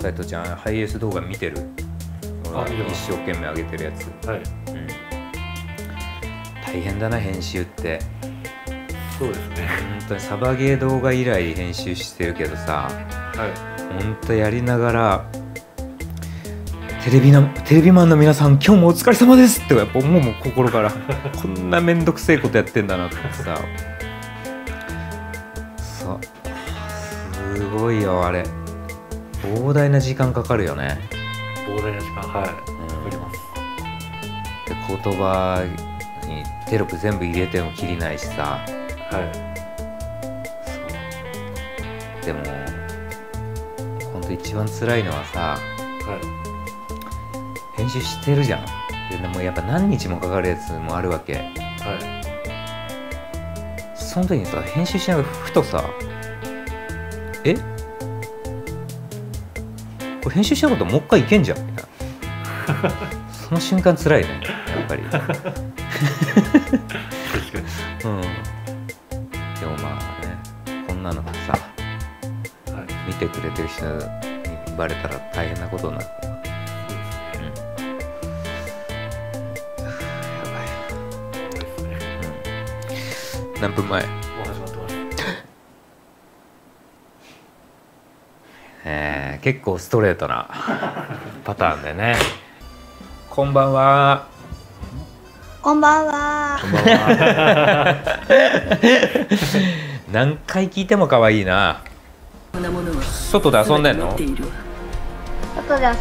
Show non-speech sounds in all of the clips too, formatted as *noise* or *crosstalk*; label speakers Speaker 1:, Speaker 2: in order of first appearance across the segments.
Speaker 1: 斉藤ちゃんハイエース動画見てる。一
Speaker 2: す。
Speaker 1: 生懸命上げてるやつ、
Speaker 2: はい。
Speaker 1: うん、大変だな編集って。
Speaker 2: そうですね。
Speaker 1: 本当にサバゲー動画以来編集してるけどさ。
Speaker 2: はい。
Speaker 1: 本当やりながらテレビなテレビマンの皆さん今日もお疲れ様です。ってやっぱ思うもん心から。*laughs* こんなめんどくせえことやってんだなってさ。そうすごいよあれ膨大な時間かかるよね、
Speaker 2: 膨大な時間はい。
Speaker 1: うん。
Speaker 2: かかります。
Speaker 1: で言葉にテロップ全部入れてもきりないしさ。
Speaker 2: はい。
Speaker 1: でも本当一番辛いのはさ
Speaker 2: はい。
Speaker 1: 編集してるじゃん。ででもやっぱ何日もかかるやつもあるわけ。
Speaker 2: はい。
Speaker 1: その時にさ編集しながらふとさえ？これ編集したこともう一回いけんじゃんみたいな。その瞬間辛いねやっぱり。
Speaker 2: 確かに。
Speaker 1: うん。でもまあねこんなのがさ
Speaker 2: はい。
Speaker 1: 見てくれてる人にバレたら大変なことになるから。うん。やばい、うん、何分前？結構ストレートなパターンでね。こんばんは。
Speaker 3: こんばんは。
Speaker 1: 何回聞いても可愛いな。外で遊んでんの？
Speaker 3: 外で遊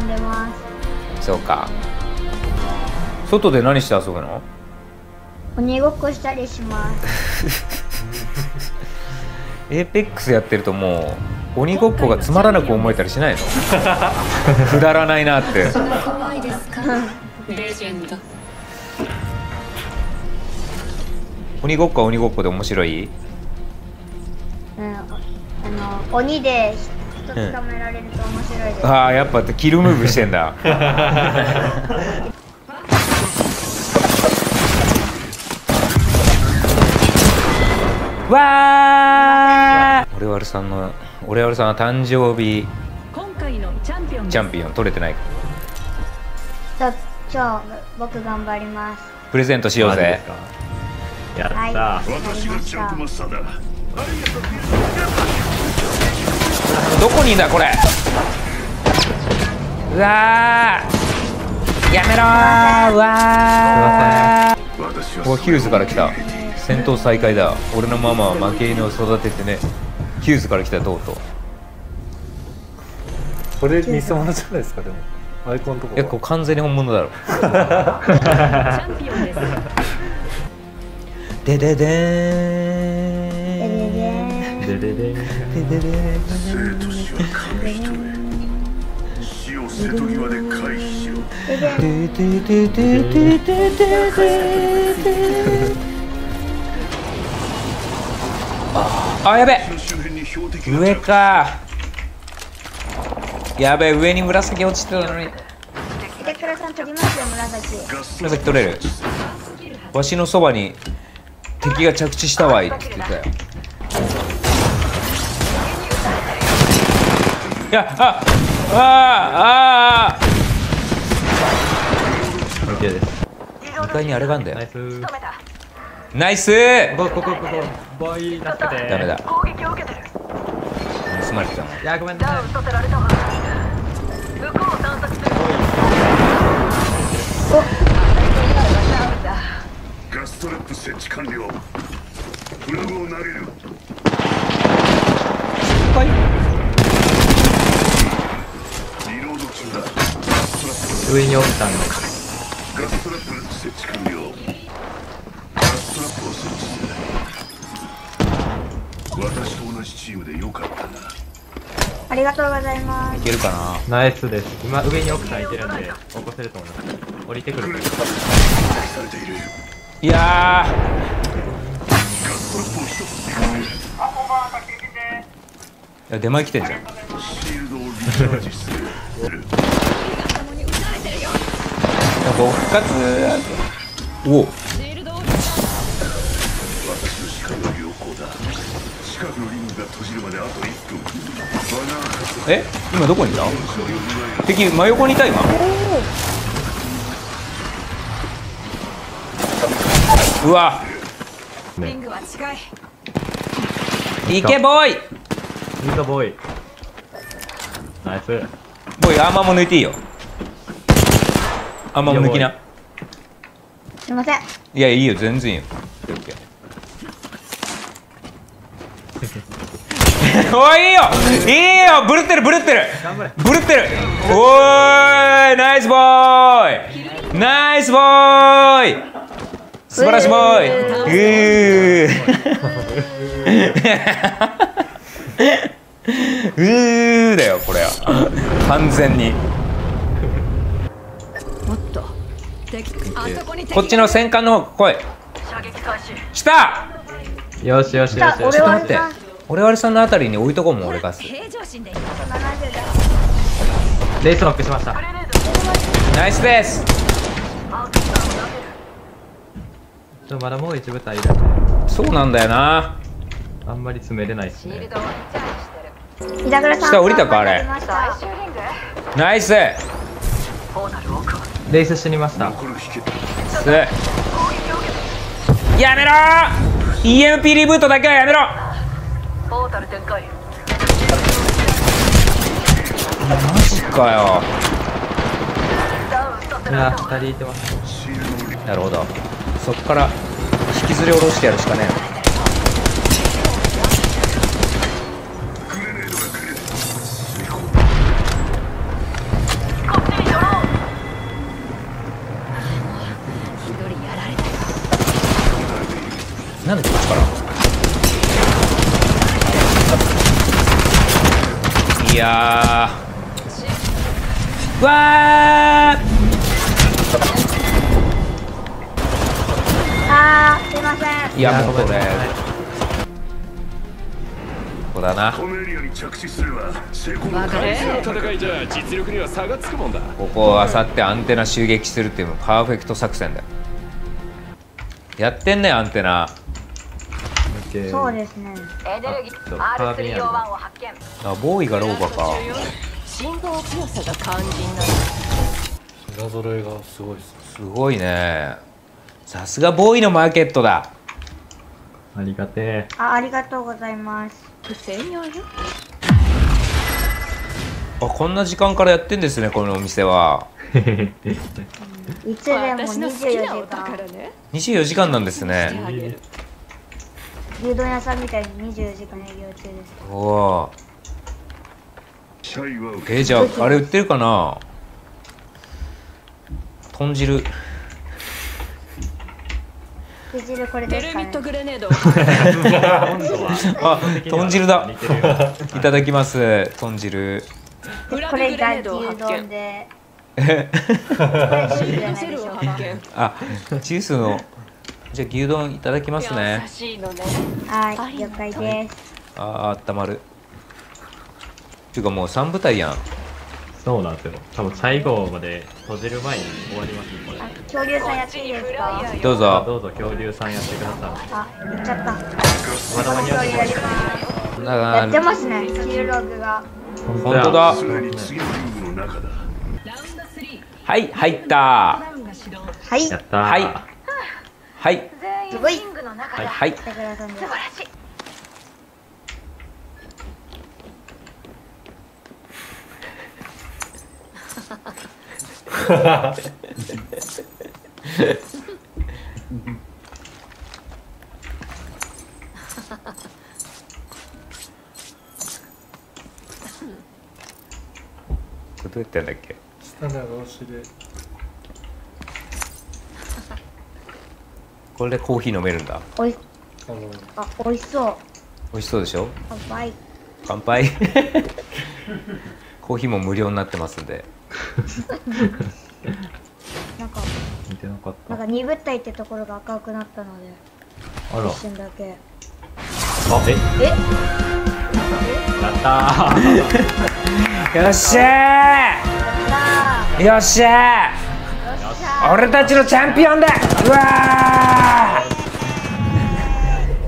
Speaker 3: んでます。
Speaker 1: そうか。外で何して遊ぶの？
Speaker 3: 鬼ごっこしたりします。*laughs*
Speaker 1: エーペックスやってるともう鬼ごっこがつまらなく思えたりしないの？*laughs* くだらないなって。
Speaker 4: 怖いですかレジェンド
Speaker 1: 鬼ごっこは鬼ごっこで面白い？
Speaker 3: うん、あの鬼で人捕まえられると面白いです。
Speaker 1: ああやっぱキルムーブしてんだ。*laughs* わー俺わるさんの俺わるさんは誕生日
Speaker 4: 今回のチャンピオン
Speaker 1: チャンピオン取れてない
Speaker 3: じゃあ今日僕頑張ります。
Speaker 1: プレゼントしようぜ。
Speaker 2: やった
Speaker 3: はい。
Speaker 2: ー
Speaker 3: わかりました。
Speaker 1: どこにいんだこれ？うわー。やめろー。うわー。おヒューズから来た。戦闘再開だ。俺のママは負け犬を育ててねヒューズから来たとうと？う
Speaker 2: これ偽物じゃないですかでも。アイコンのとこ
Speaker 1: いやこれ完全に本物だろ。
Speaker 4: チャンピオンです。
Speaker 1: ででで
Speaker 3: ででで
Speaker 1: ーん
Speaker 2: ででで
Speaker 1: でででーん
Speaker 5: 生と死は紙一重死を瀬戸際で回避しろ
Speaker 3: でで
Speaker 1: でででででででであやべ
Speaker 5: 周辺に標的が
Speaker 1: 上か。やべ上に紫落ちてたのに。
Speaker 3: 板倉さん取りますよ紫。
Speaker 1: 取れる。わしのそばに敵が着地したわいって言ってたよ。いやああああ。
Speaker 2: OK です。
Speaker 1: 2階にあれがあんだよ。
Speaker 2: ナイス。
Speaker 1: ナイス。
Speaker 2: ここここ
Speaker 1: ダメだ。盗まれてたの。
Speaker 2: いやごめんなさい。
Speaker 5: ガストラップ設置完了。フラグを投げるリロード中だガストラッ
Speaker 2: 上に起きたのか
Speaker 5: プガストラップ設置完了ガストラップを設置する。私と同じチームでよかったな
Speaker 3: ありがとうございます。
Speaker 1: い。けるかな？
Speaker 2: ナイスです。今上に奥さんいてるんで起こせると思います。降りてくる。
Speaker 5: い
Speaker 1: やー。いや出前来てんじゃん。復活おお
Speaker 5: 近くのリングが閉じるまであと1分バナナカス
Speaker 1: え今どこにいた？敵真横にいた今。うわ。
Speaker 4: リングは近い。
Speaker 1: いけボーイ。
Speaker 2: ミートボーイ。ナイス。
Speaker 1: ボーイアーマーも抜いていいよ。アーマーも抜きな。
Speaker 3: すいません。
Speaker 1: いやいいよ全然いいよオッケーおいいいよ。いいよ。ブルってるブルってる。ブルってる。おーいナイスボーイ。ナイスボーイ。素晴らしいボーイ。うー。*laughs* うーだよこれは。完全に。
Speaker 4: もっと。こ
Speaker 1: っちの戦艦の方来い。来た。
Speaker 2: よしよしよしよし。
Speaker 3: 俺は
Speaker 1: 待って俺割さんのあたりに置いとこうもん俺ガス
Speaker 4: 平常心でいい
Speaker 3: 70だ
Speaker 2: レースロックしました。
Speaker 1: ナイスです
Speaker 2: ちょまだもう一部隊いる
Speaker 1: そうなんだよな。
Speaker 2: あんまり詰めれないっすね。
Speaker 1: 下降りたかあれ。ナイス。
Speaker 2: レースしてみました。
Speaker 1: やめろー。EMP リブートだけはやめろマジかよ。
Speaker 2: いや二人いてます。
Speaker 1: なるほど。そっから引きずり下ろしてやるしかね
Speaker 4: 一
Speaker 1: いやー。わー。
Speaker 3: あーすいません。
Speaker 1: いやもうこれ。ここだな。
Speaker 5: このエリアに着地すれば成功の
Speaker 4: わかる
Speaker 6: 戦いじゃ実力には差がつくもんだ
Speaker 1: ここをあさってアンテナ襲撃するっていうのパーフェクト作戦だよ。やってんねアンテナ
Speaker 2: OK
Speaker 3: そうですね。
Speaker 2: あそうカービンやる
Speaker 1: あボーイが老婆か。
Speaker 4: 信号強さが肝心な
Speaker 6: 品揃えがすごいっす。
Speaker 1: すごいね。さすがボーイのマーケットだ。
Speaker 2: ありがて
Speaker 3: あありがとうございます。
Speaker 4: 不正にあ
Speaker 1: こんな時間からやってんですねこのお店は。
Speaker 2: え
Speaker 3: いつでも
Speaker 4: 私の好き
Speaker 3: 24
Speaker 4: なお
Speaker 3: 時間
Speaker 4: 宝ね
Speaker 1: 24時間なんですね
Speaker 3: 牛丼屋さんみたいに24時間営業中です。
Speaker 1: おおえー、じゃああれ売ってるかな？豚汁。
Speaker 3: くじるこれ
Speaker 4: テ
Speaker 3: ですかね。
Speaker 4: ルミットグレネード
Speaker 1: あ豚汁だ。いただきます豚汁。
Speaker 3: これが牛丼で。*laughs*
Speaker 1: あジュースのじゃあ牛丼いただきますね。
Speaker 4: 優しいのね。
Speaker 3: はい了解です。
Speaker 1: あーあったまる。ていうかもう3部隊やん。
Speaker 2: そうなんですよ。多分最後まで閉じる前に終わりますこれ。
Speaker 3: あ恐竜さんやっていいですか
Speaker 2: あ
Speaker 1: どうぞ。
Speaker 2: どうぞ恐竜さんやってくださ
Speaker 3: あ言っちゃった。
Speaker 2: いまだ間に合う
Speaker 3: 恐竜やります。
Speaker 1: な
Speaker 3: やってますね。キルログが。
Speaker 1: 本当だ。はい入った。
Speaker 3: はい。
Speaker 2: やったー。
Speaker 1: はい。はい
Speaker 3: すごい
Speaker 1: はいはい。
Speaker 3: 板倉さんです
Speaker 1: これどうやってやんだっけ？
Speaker 6: 下長押しで
Speaker 1: これでコーヒー飲めるんだ。
Speaker 3: おい。
Speaker 6: あ
Speaker 3: 美味しそう。
Speaker 1: 美味しそうでしょ？
Speaker 3: 乾杯。
Speaker 1: 乾杯。*laughs* コーヒーも無料になってますんで。*laughs*
Speaker 3: なんか
Speaker 2: 見てなかった。
Speaker 3: なんか鈍ったいってところが赤くなったので
Speaker 2: あら。
Speaker 3: 一瞬だけ。
Speaker 2: あえ？
Speaker 3: え？*laughs*
Speaker 2: やったー。
Speaker 1: よっしゃー！よっしゃ
Speaker 3: よっしゃ
Speaker 1: ー。俺たちのチャンピオンだ！うわ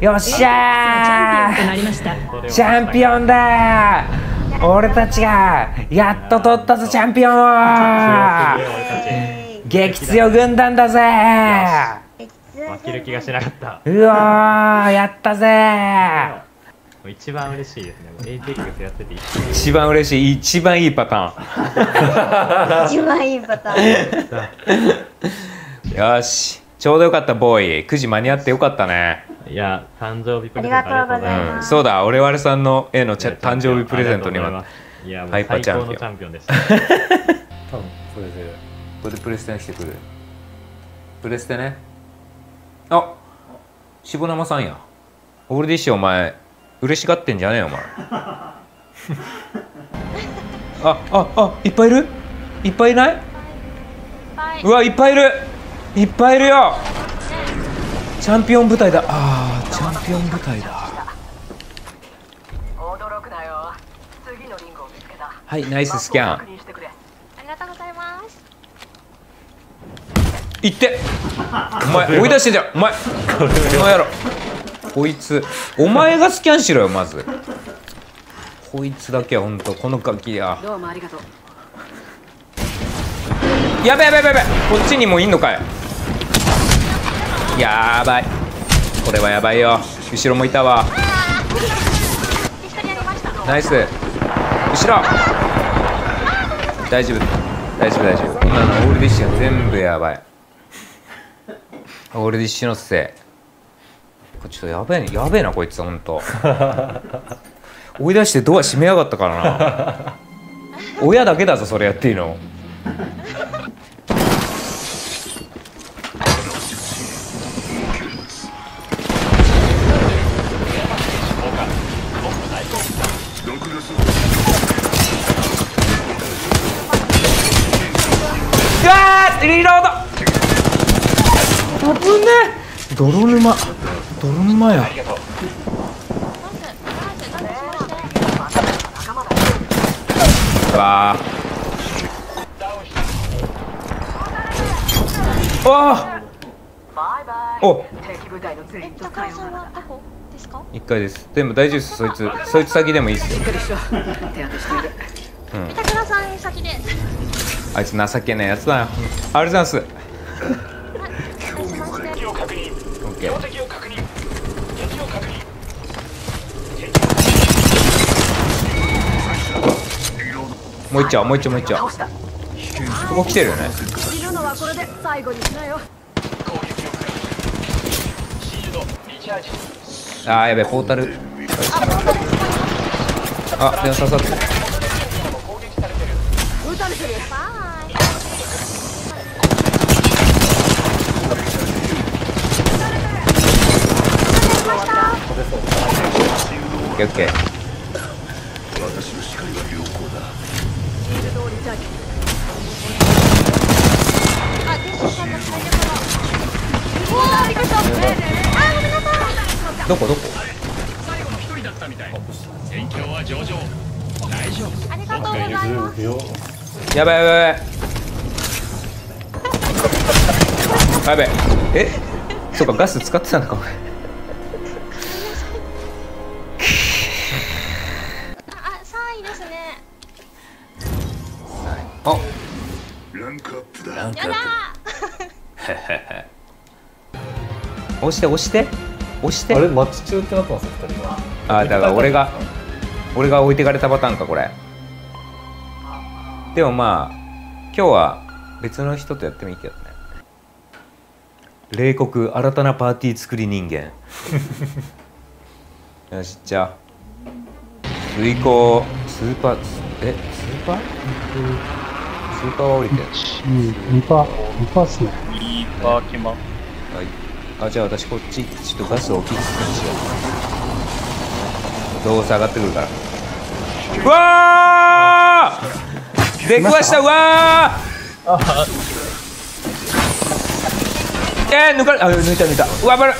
Speaker 1: よっし
Speaker 4: チャンピオンと
Speaker 1: ゃ
Speaker 4: なりました。
Speaker 1: ーチャンピオンだー。俺たちがやっと取ったぞチャンピオンを。
Speaker 3: え
Speaker 1: 激強軍団だぜ
Speaker 3: ー。
Speaker 2: 負ける気がしなかった。
Speaker 1: うわーやったぜ
Speaker 2: 一番嬉しいですね。もう APEX やってて。一
Speaker 1: 一番嬉しい。一番いいパタ
Speaker 3: 一番いいパターン。
Speaker 1: ーンよし。ちょうどよかったボーイ。9時間に合ってよかったね
Speaker 2: いや誕生日プレゼント
Speaker 3: ありがとうござい
Speaker 1: うん。
Speaker 3: ます
Speaker 1: そうだ俺々さんの絵の誕生日プレゼントには
Speaker 2: いやもう
Speaker 1: ハイパー
Speaker 2: 最
Speaker 1: チャンピオン
Speaker 2: 高のチャンピオンでした *laughs*
Speaker 6: 多分これで
Speaker 1: これでプレステに来てくる。プレステね。あしぼなまさんや。オールディッシュお前嬉しがってんじゃねえよお前。*laughs* あああいっぱいいる？いっぱいいない？うわいっぱいいる。いっぱいいるよ。チャンピオン部隊だ。あー。チャンピオン部隊だ。
Speaker 4: 驚くなよ。次のリングを見つけた。
Speaker 1: はいナイススキャン。
Speaker 7: ありがとうございます。
Speaker 1: いって。お前追い出してんじゃん。お前。この野郎。こいつお前がスキャンしろよまず。こいつだけはほんとこのガキや
Speaker 4: どうもありがとう。
Speaker 1: やべやべやべやべ。こっちにもいんのかよ。やばい。これはやばいよ後ろもいたわ。ナイス。後ろ。大丈夫。大丈夫大丈夫。今のオールディッシュが全部やばい。オールディッシュのせい。これちょっとやべえね。やべえなこいつほんと。追い出してドア閉めやがったからな。親だけだぞそれやっていいの。泥沼。泥沼や。わあ。あお？一回です。でも大丈夫です。そいつそいつ先でもいいですよ。
Speaker 4: 手当てしている
Speaker 7: え高田さん先で。
Speaker 1: あいつ情けねえやつだよ。ありがとうございますッケーもう一丁もう一丁もう一丁。ここ来てるよね。
Speaker 4: いるのはこれで最後にしなよ。
Speaker 1: あーやべえポータル。あでも刺さってる。
Speaker 4: 撃たれてる
Speaker 7: バイ。
Speaker 1: オッケーオッケー
Speaker 5: 私の視界は良好だ
Speaker 7: あ、テンションさんの最初から。うわー、びっくりした。あー、ごめんなさい。
Speaker 1: どこ？どこ？
Speaker 7: ありがとうございます。
Speaker 1: やばいやばいやばいやべえ？え *laughs* そうかガス使ってたのか俺押して押して押して。
Speaker 6: あれマッチ中ってなってます二人は。
Speaker 1: あだから俺が俺が置いてかれたパターンかこれ。でもまあ今日は別の人とやってもいいけどね。冷酷新たなパーティー作り人間。*laughs* よしじゃあ。水耕スーパーえスーパー？スーパーは降りて
Speaker 8: 2パー、2パーっすね。
Speaker 1: はい。あ、じゃあ私こっち、ちょっとガスを大きくにしよう。どうせ上がってくるから。うわー出くわしたうわーえー、抜かれ、あ、抜いた抜いた。うわ、ばる。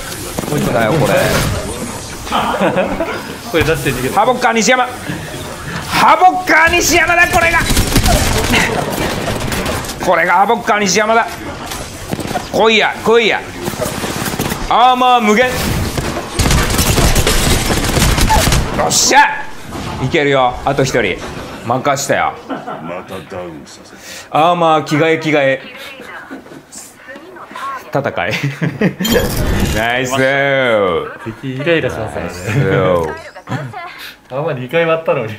Speaker 1: もう一個だよ、これ。*laughs*
Speaker 2: これ出して
Speaker 1: ハボッカー西山。ハボッカー西山だ、これが。これがハボッカー西山だ。来いや、来いや。アーマー無限。よっしゃ。いけるよ。あと一人。任したよ。
Speaker 5: またダウンさせ
Speaker 1: アーマー着替え着替え。戦い。ナイス。
Speaker 6: 敵イライラしますよね。
Speaker 1: そう
Speaker 6: あんま2回割ったのに。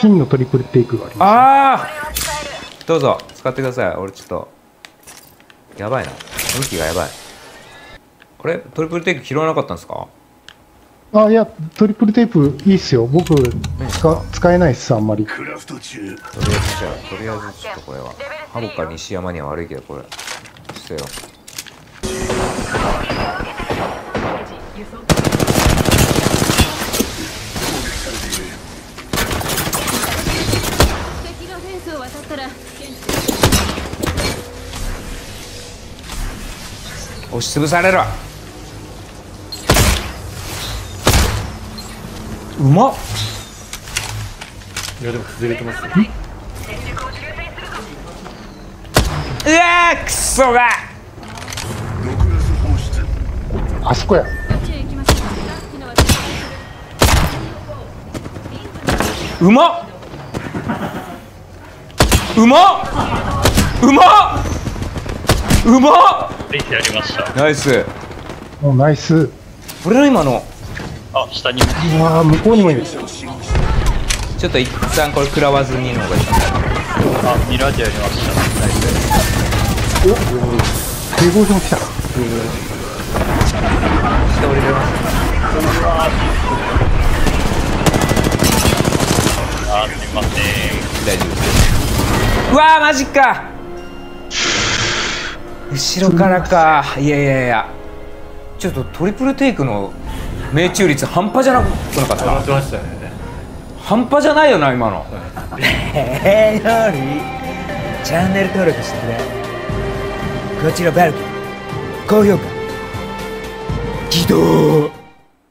Speaker 8: 金のトリプルテイクがありま
Speaker 1: ああどうぞ。使ってください。俺ちょっとやばいな武器がやばいこれトリプルテイク拾わなかったんですか？
Speaker 8: す。あ、いや、トリプルテープいいっすよ。僕、使、使えないっす、あんまり。
Speaker 5: クラフト中
Speaker 1: とりあえずじゃあとりあえずちょっとこれはハボか西山には悪いけどこれ捨てよ
Speaker 7: 敵
Speaker 1: 押しつぶされろうまっ。
Speaker 6: いやでも崩れてますよ。
Speaker 1: うわーくそが。
Speaker 8: あそこや。
Speaker 7: うさっ。
Speaker 1: うまっ。うまっうまっうまっ
Speaker 9: でやりました。
Speaker 1: ナイス
Speaker 8: もうナイス。
Speaker 1: 俺の今の
Speaker 9: あ、下にも。
Speaker 8: うわー向こうにもいる。
Speaker 1: ちょっと一旦これ食らわずにの方がいい
Speaker 9: あ、ミラージュやりました。
Speaker 8: 警報所も来た。
Speaker 1: 下降りれます
Speaker 9: あ、すみません。
Speaker 1: 大丈夫ですうわーマジか後ろからか。いやいやいや。ちょっとトリプルテイクの命中率半端じゃなくなかった？
Speaker 6: ね。
Speaker 1: 半端じゃないよな今の。えー、なにチャンネル登録してくれ。こちらバルキ高評価。起動